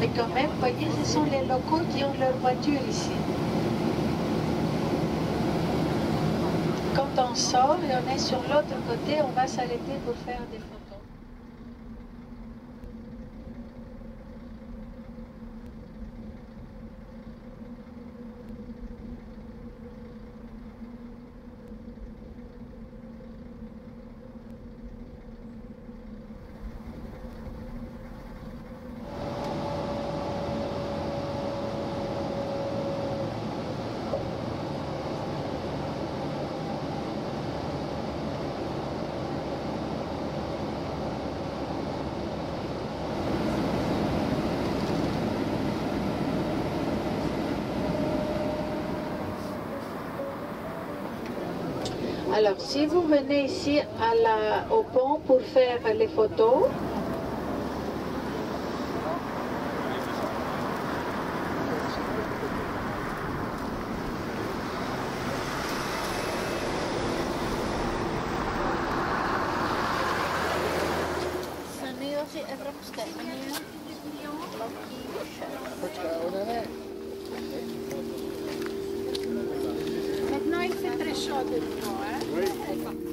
Mais quand même, voyez, ce sont les locaux qui ont leur voiture ici. Quand on sort et on est sur l'autre côté, on va s'arrêter pour faire des photos. Alors, si vous venez ici à la, au pont pour faire les photos, maintenant il fait très chaud de Oui.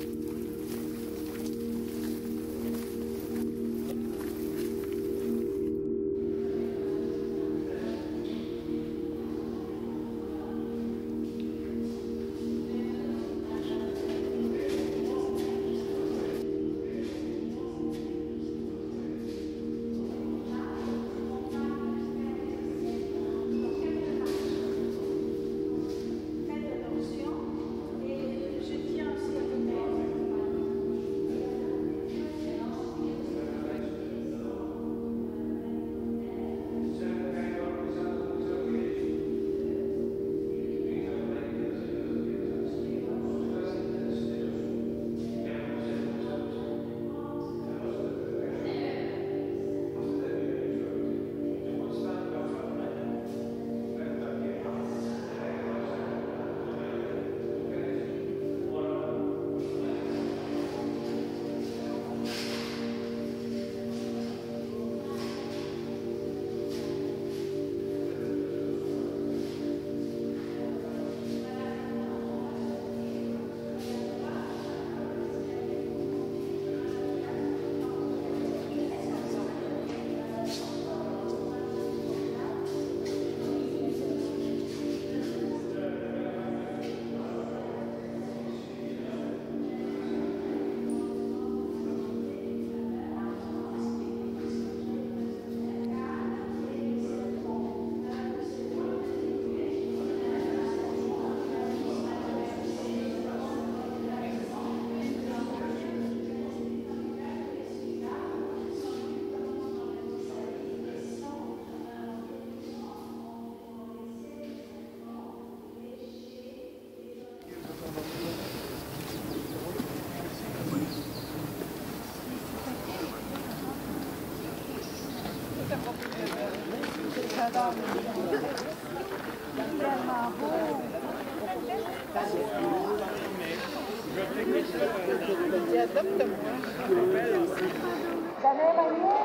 Da nema nje,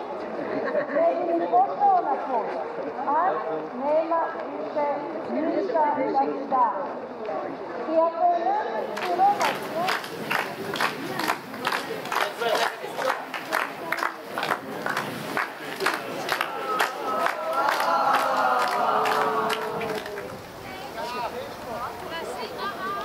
ne jedini postao na put, a nema više ništa da mi da. I ako je nama siromašno, Gracias. Ah, ah,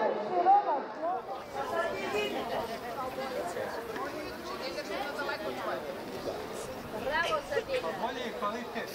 leave it.